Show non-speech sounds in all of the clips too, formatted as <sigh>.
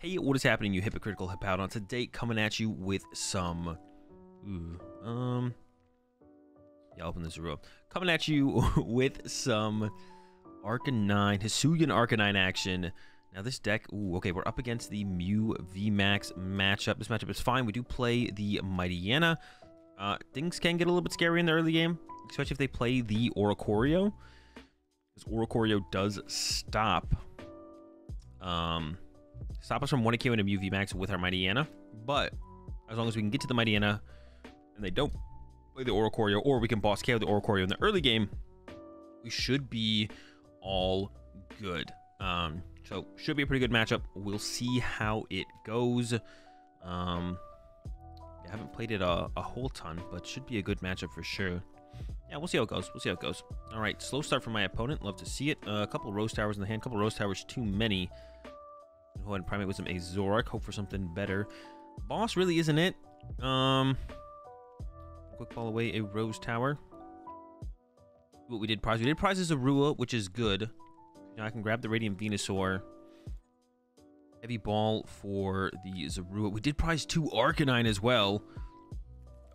Hey, what is happening, you hypocritical Hippowdon? Today, coming at you with some... Ooh, um... Yeah, open this room. Coming at you <laughs> with some Arcanine, Hisuian Arcanine action. Now this deck, ooh, okay, we're up against the Mew VMAX matchup. This matchup is fine. We do play the Mightyena. Uh, things can get a little bit scary in the early game, especially if they play the Oricorio. Because Oricorio does stop um, stop us from 1k into Mew VMAX with our Mightyena. But as long as we can get to the Mightyena and they don't play the Oricorio, or we can boss KO the Oricorio in the early game, we should be all good. Um, so should be a pretty good matchup. We'll see how it goes. Um, I haven't played it a, a whole ton, but should be a good matchup for sure. Yeah, we'll see how it goes. We'll see how it goes. All right, slow start for my opponent. Love to see it. Uh, a couple Rose Towers in the hand. A couple Rose Towers too many. Go ahead and primate with some Azoric. Hope for something better. Boss really isn't it. Um, quick ball away a Rose Tower. What we did prize. We did prize a Zorua, which is good. Now I can grab the Radiant Venusaur. Heavy ball for the Zorua. We did prize two Arcanine as well.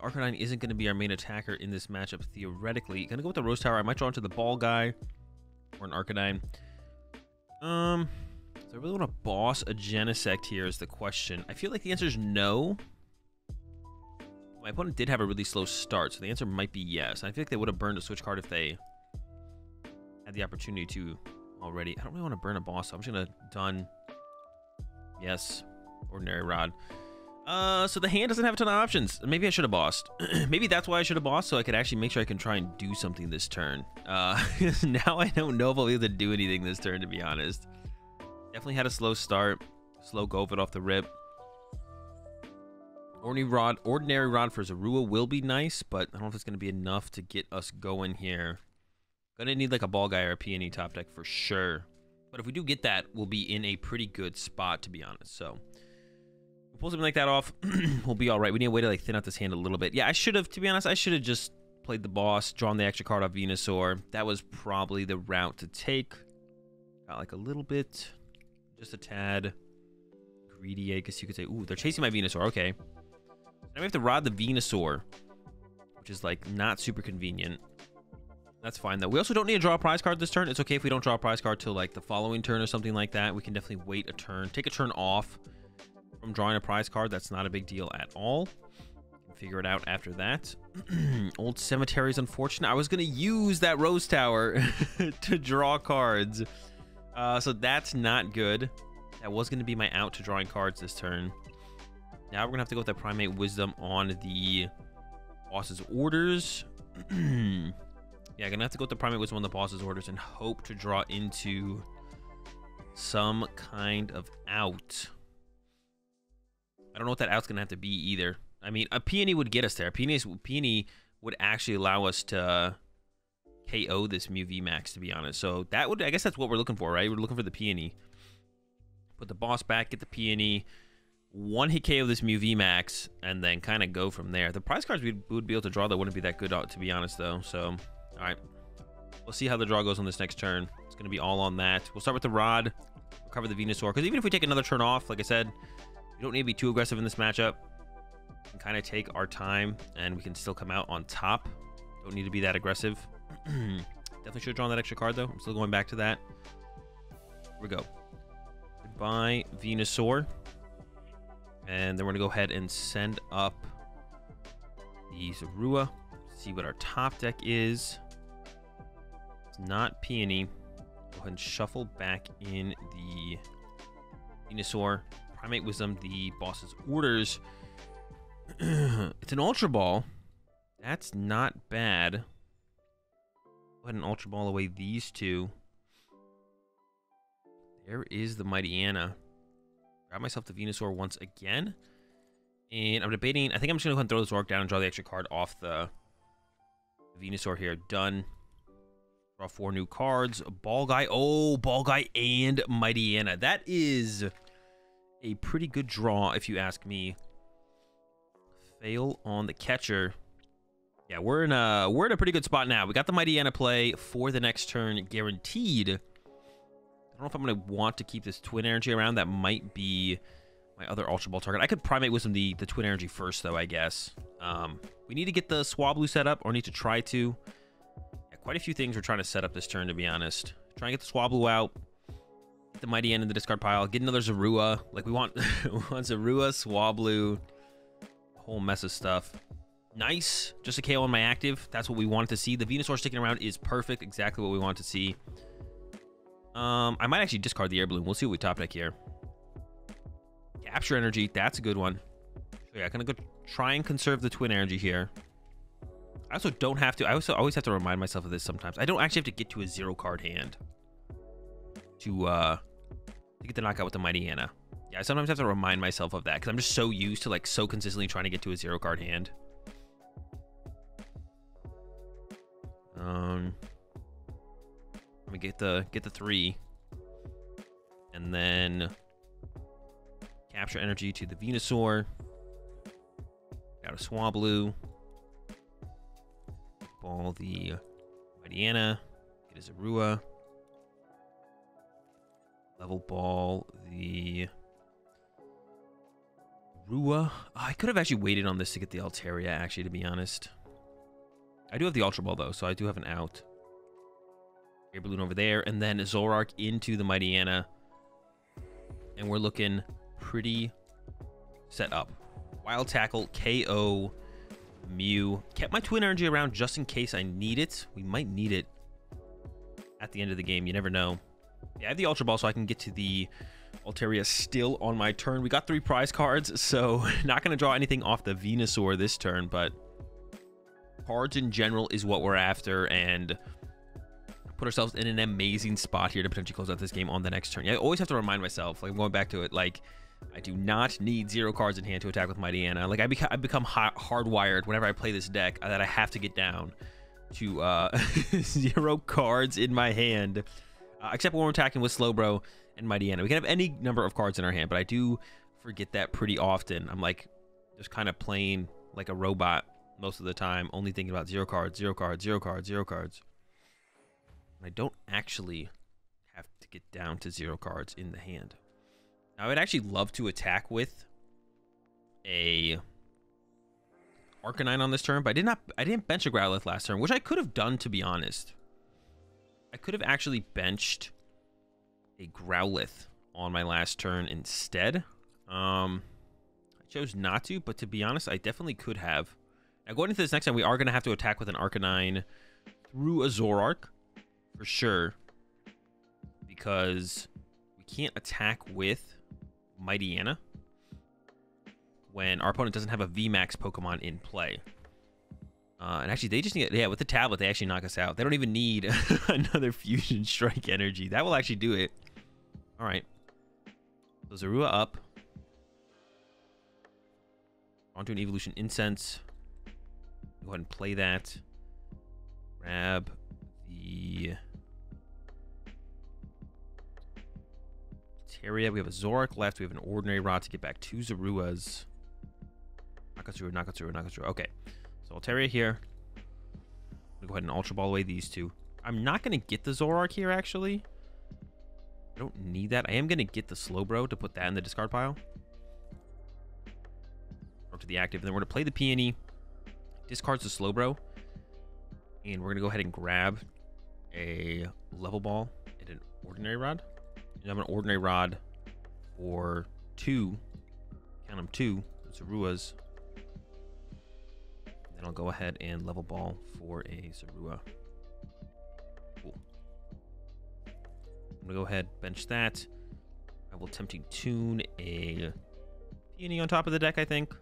Arcanine isn't going to be our main attacker in this matchup, theoretically. Gonna go with the Rose Tower. I might draw into the Ball Guy or an Arcanine. Um, I really want to boss a Genesect here is the question. I feel like the answer is no. My opponent did have a really slow start, so the answer might be yes. I feel like they would have burned a switch card if they had the opportunity to already. I don't really want to burn a boss, so I'm just going to done. Yes. Ordinary Rod. Uh, so the hand doesn't have a ton of options. Maybe I should have bossed. <clears throat> Maybe that's why I should have bossed, so I could actually make sure I can try and do something this turn. Uh, <laughs> now I don't know if I'll be able to do anything this turn, to be honest. Definitely had a slow start. Slow go of it off the rip. Ordinary rod, ordinary rod for Zorua will be nice, but I don't know if it's going to be enough to get us going here. Gonna need like a ball guy or a peony top deck for sure. But if we do get that, we'll be in a pretty good spot, to be honest. So we'll pull something like that off. <clears throat> we'll be all right. We need a way to like thin out this hand a little bit. Yeah, I should have, to be honest, I should have just played the boss, drawn the extra card off Venusaur. That was probably the route to take. Got like a little bit just a tad greedy, I guess you could say. Ooh, they're chasing my Venusaur. Okay. Now we have to rod the Venusaur, which is like not super convenient. That's fine though. We also don't need to draw a prize card this turn. It's okay if we don't draw a prize card till like the following turn or something like that. We can definitely wait a turn, take a turn off from drawing a prize card. That's not a big deal at all. Figure it out after that. <clears throat> Old Cemetery is unfortunate. I was going to use that Rose Tower <laughs> to draw cards. Uh, so that's not good. That was going to be my out to drawing cards this turn. Now we're going to have to go with that Primate Wisdom on the boss's orders. <clears throat> yeah, going to have to go with the Primate Wisdom on the boss's orders and hope to draw into some kind of out. I don't know what that out's going to have to be either. I mean, a peony would get us there. A peony, peony would actually allow us to KO this Mew Max to be honest. So that would, I guess that's what we're looking for, right? We're looking for the peony. Put the boss back, get the peony, one hit KO this Mew Max, and then kind of go from there. The prize cards we would be able to draw that wouldn't be that good, uh, to be honest, though. So, all right. We'll see how the draw goes on this next turn. It's going to be all on that. We'll start with the Rod, recover the Venusaur, because even if we take another turn off, like I said, we don't need to be too aggressive in this matchup. We can kind of take our time, and we can still come out on top. Don't need to be that aggressive. Definitely should have drawn that extra card, though. I'm still going back to that. Here we go. Goodbye, Venusaur. And then we're going to go ahead and send up the Zorua. See what our top deck is. It's not Peony. Go ahead and shuffle back in the Venusaur. Primate Wisdom, the boss's orders. <clears throat> it's an Ultra Ball. That's not bad ahead and Ultra Ball away these two. There is the Mightyena. Grab myself the Venusaur once again. And I'm debating, I think I'm just going to go and throw this Orc down and draw the extra card off the, the Venusaur here. Done. Draw four new cards. Ball Guy. Oh, Ball Guy and Mightyena. That is a pretty good draw, if you ask me. Fail on the catcher. Yeah, we're in a we're in a pretty good spot now. We got the Mightyena play for the next turn guaranteed. I don't know if I'm to want to keep this Twin Energy around. That might be my other Ultra Ball target. I could Primate Wisdom the, the Twin Energy first, though, I guess. Um, we need to get the Swablu set up, or need to try to. Yeah, quite a few things we're trying to set up this turn, to be honest. Try and get the Swablu out. Get the Mightyena in the discard pile. Get another Zorua. Like, we want, <laughs> we want Zorua, Swablu, whole mess of stuff. Nice. Just a KO on my active. That's what we wanted to see. The Venusaur sticking around is perfect. Exactly what we want to see. Um, I might actually discard the air balloon. We'll see what we top deck here. Capture energy. That's a good one. So yeah, I'm gonna go try and conserve the twin energy here. I also don't have to. I also always have to remind myself of this sometimes. I don't actually have to get to a zero card hand to uh to get the knockout with the Mightyena. Yeah, I sometimes have to remind myself of that because I'm just so used to like so consistently trying to get to a zero card hand. Um, let me get the get the three, and then capture energy to the Venusaur. Got a Swablu. Ball the Mightyena. Get a Zorua. Level ball the Rua. Oh, I could have actually waited on this to get the Altaria, actually, to be honest. I do have the Ultra Ball, though, so I do have an out. Air Balloon over there, and then Zoroark into the Mighty Mightyena. And we're looking pretty set up. Wild Tackle, KO, Mew. Kept my Twin Energy around just in case I need it. We might need it at the end of the game. You never know. Yeah, I have the Ultra Ball, so I can get to the Altaria still on my turn. We got three prize cards, so <laughs> not going to draw anything off the Venusaur this turn, but cards in general is what we're after, and put ourselves in an amazing spot here to potentially close out this game on the next turn. Yeah, I always have to remind myself, like, I'm going back to it, like, I do not need zero cards in hand to attack with Mightyena. Like, I, beca I become hardwired whenever I play this deck that I have to get down to uh, <laughs> zero cards in my hand, uh, except when we're attacking with Slowbro and Mightyena. We can have any number of cards in our hand, but I do forget that pretty often. I'm like just kind of playing like a robot most of the time, only thinking about zero cards, zero cards, zero cards, zero cards. I don't actually have to get down to zero cards in the hand. I would actually love to attack with a Arcanine on this turn, but I did not I didn't bench a Growlithe last turn, which I could have done to be honest. I could have actually benched a Growlithe on my last turn instead. Um I chose not to, but to be honest, I definitely could have. Now going into this next time, we are going to have to attack with an Arcanine through a Zoroark for sure. Because we can't attack with Mightyena when our opponent doesn't have a VMAX Pokemon in play. Uh, and actually, they just need, yeah, with the tablet, they actually knock us out. They don't even need <laughs> another Fusion Strike energy. That will actually do it. All right. So Zorua up. Onto an Evolution Incense. Go ahead and play that. Grab the Terria. We have a Zoroark left. We have an Ordinary Rod to get back two Zoruas. Nakatsuru, Nakatsuru, Nakatsuru. Okay. So Altaria here. To go ahead and Ultra Ball away these two. I'm not going to get the Zoroark here, actually. I don't need that. I am going to get the Slowbro to put that in the discard pile. Or to the active. And then we're going to play the Peony. Discards the Slowbro. And we're going to go ahead and grab a Level Ball and an Ordinary Rod. And have an Ordinary Rod for two. Count them two. Zoruas. Then I'll go ahead and Level Ball for a Zorua. Cool. I'm going to go ahead, bench that. I will Tempting Tune a Peony on top of the deck, I think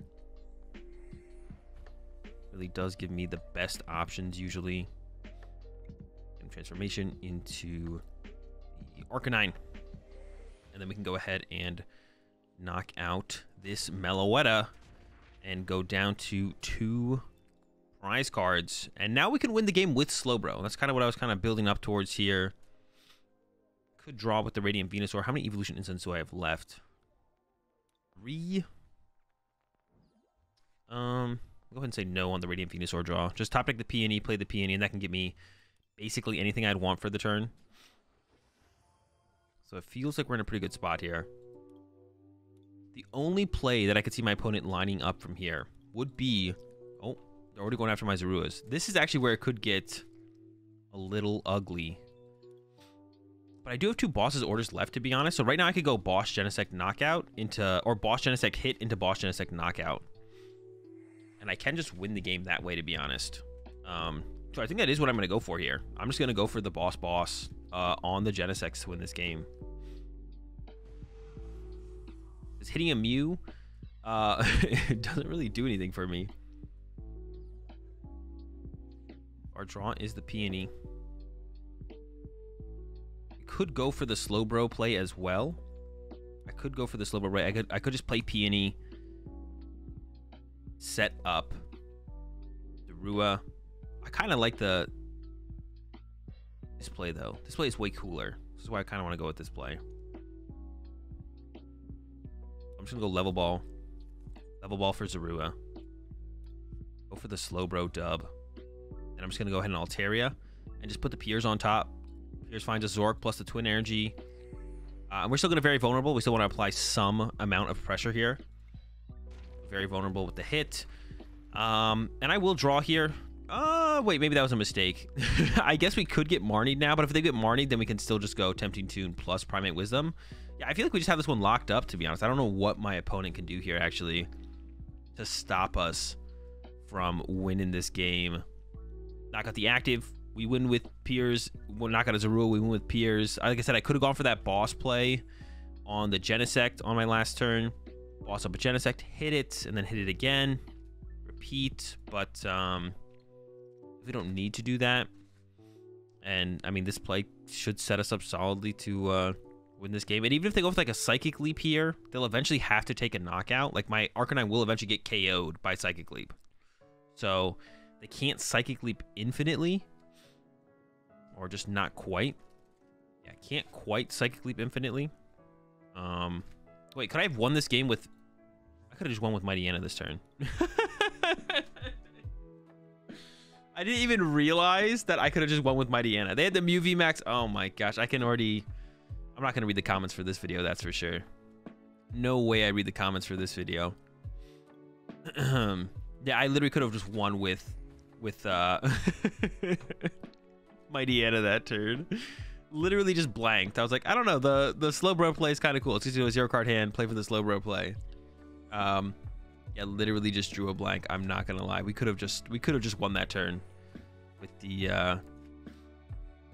really does give me the best options usually. And transformation into the Arcanine. And then we can go ahead and knock out this Meloetta and go down to two prize cards. And now we can win the game with Slowbro. That's kind of what I was kind of building up towards here. Could draw with the Radiant Venusaur. How many Evolution Incense do I have left? Three? Um, go ahead and say no on the Radiant Venusaur draw. Just top deck the Peony, play the Peony, and that can get me basically anything I'd want for the turn. So it feels like we're in a pretty good spot here. The only play that I could see my opponent lining up from here would be... Oh, they're already going after my Zoruas. This is actually where it could get a little ugly. But I do have two bosses orders left, to be honest. So right now I could go boss Genesect knockout into... Or boss Genesect hit into boss Genesect knockout. And I can just win the game that way, to be honest. Um, so I think that is what I'm going to go for here. I'm just going to go for the boss boss uh, on the Genesect to win this game. Is hitting a Mew uh, <laughs> it doesn't really do anything for me. Our draw is the peony. I could go for the Slowbro play as well. I could go for the Slowbro play. I could I could just play peony. Set up. The Rua. I kind of like the this play though. This play is way cooler. This is why I kind of want to go with this play. I'm just gonna go level ball. Level ball for Zorua. Go for the Slowbro dub. And I'm just gonna go ahead and Altaria and just put the Piers on top. Piers finds a Zoroark plus the Twin Energy. Uh, and we're still gonna very vulnerable. We still want to apply some amount of pressure here. Very vulnerable with the hit. Um, and I will draw here. Uh, wait, maybe that was a mistake. <laughs> I guess we could get Marnied now, but if they get Marnied, then we can still just go Tempting Tune plus Primate Wisdom. Yeah, I feel like we just have this one locked up, to be honest. I don't know what my opponent can do here, actually, to stop us from winning this game. Knock out the active. We win with Piers. We'll knock out as a rule. We win with Piers. Like I said, I could have gone for that boss play on the Genesect on my last turn. Boss up a Genesect, hit it, and then hit it again. Repeat, but um, we don't need to do that. And, I mean, this play should set us up solidly to... Uh, win this game. And even if they go with like a Psychic Leap here, they'll eventually have to take a knockout. Like my Arcanine will eventually get KO'd by Psychic Leap. So they can't Psychic Leap infinitely. Or just not quite. Yeah, can't quite Psychic Leap infinitely. Um, wait, could I have won this game with... I could have just won with Mightyena this turn. <laughs> I didn't even realize that I could have just won with Mightyena. They had the Mew VMAX. Oh my gosh, I can already... I'm not going to read the comments for this video, that's for sure. No way I read the comments for this video. <clears throat> yeah, I literally could have just won with with uh <laughs> Mightyena that turn. Literally just blanked. I was like, I don't know, the the Slowbro play is kind of cool. It's just a zero card hand, play for the Slowbro play. Um yeah, literally just drew a blank. I'm not gonna lie. We could have just we could have just won that turn with the uh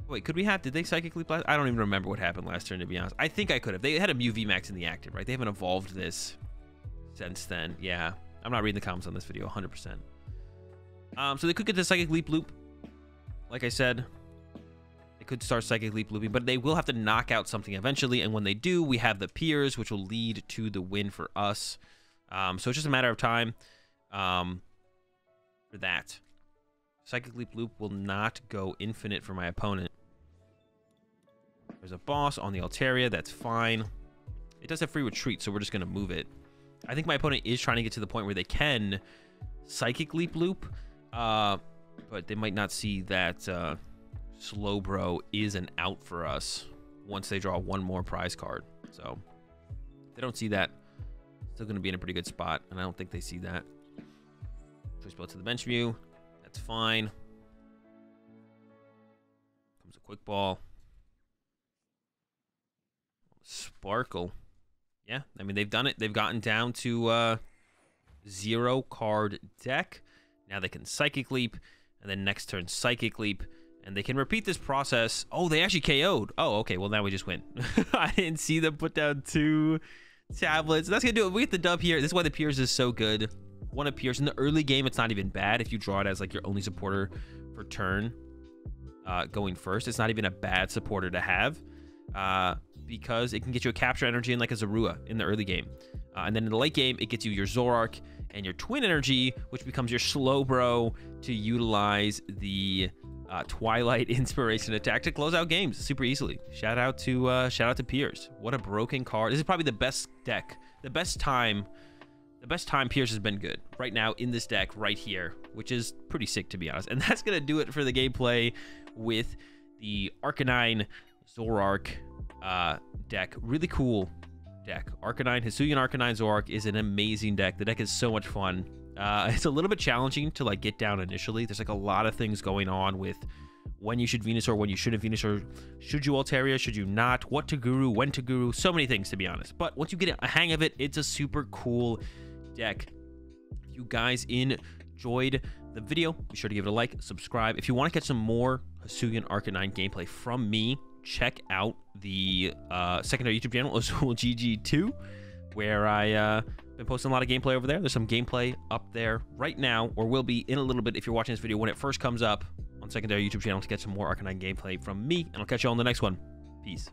Wait, could we have? Did they psychically blast? I don't even remember what happened last turn, to be honest. I think I could have. They had a Mew max in the active, right? They haven't evolved this since then. Yeah. I'm not reading the comments on this video, 100%. Um, so they could get the Psychic Leap loop. Like I said, could start Psychic Leap looping, but they will have to knock out something eventually. And when they do, we have the Piers, which will lead to the win for us. Um, so it's just a matter of time um, for that. Psychic Leap Loop will not go infinite for my opponent. There's a boss on the Altaria. That's fine. It does have free retreat, so we're just going to move it. I think my opponent is trying to get to the point where they can Psychic Leap Loop, uh, but they might not see that uh, Slowbro is an out for us once they draw one more prize card. So they don't see that. Still going to be in a pretty good spot, and I don't think they see that. Choice belt to the bench view. That's fine. Comes a quick ball. Sparkle. Yeah, I mean, they've done it. They've gotten down to uh, zero card deck. Now they can Psychic Leap, and then next turn Psychic Leap, and they can repeat this process. Oh, they actually KO'd. Oh, okay. Well, now we just win. <laughs> I didn't see them put down two tablets. That's going to do it. We get the dub here. This is why the Piers is so good. One appears in the early game. It's not even bad if you draw it as like your only supporter for turn uh, going first. It's not even a bad supporter to have. Uh, because it can get you a capture energy and like a Zorua in the early game. Uh, and then in the late game, it gets you your Zoroark and your Twin Energy, which becomes your Slowbro to utilize the uh, Twilight <laughs> Inspiration attack to close out games super easily. Shout out to uh, shout out to Piers. What a broken card. This is probably the best deck, the best time, the best time Piers has been good right now in this deck right here, which is pretty sick to be honest. And <laughs> that's gonna do it for the gameplay with the Arcanine Zoroark uh, deck. Really cool deck. Arcanine, Hisuian Arcanine Zoroark is an amazing deck. The deck is so much fun. Uh, it's a little bit challenging to like get down initially. There's like a lot of things going on with when you should Venusaur, or when you shouldn't Venusaur, should you Altaria, should you not, what to Guru, when to Guru, so many things to be honest. But once you get a hang of it, it's a super cool deck. If you guys enjoyed the video, be sure to give it a like, subscribe. If you want to get some more Hisuian Arcanine gameplay from me, check out the uh, secondary YouTube channel, <laughs> Azul GG2, where I uh, been posting a lot of gameplay over there. There's some gameplay up there right now, or will be in a little bit if you're watching this video when it first comes up on secondary YouTube channel to get some more Arcanine gameplay from me, and I'll catch you on the next one. Peace.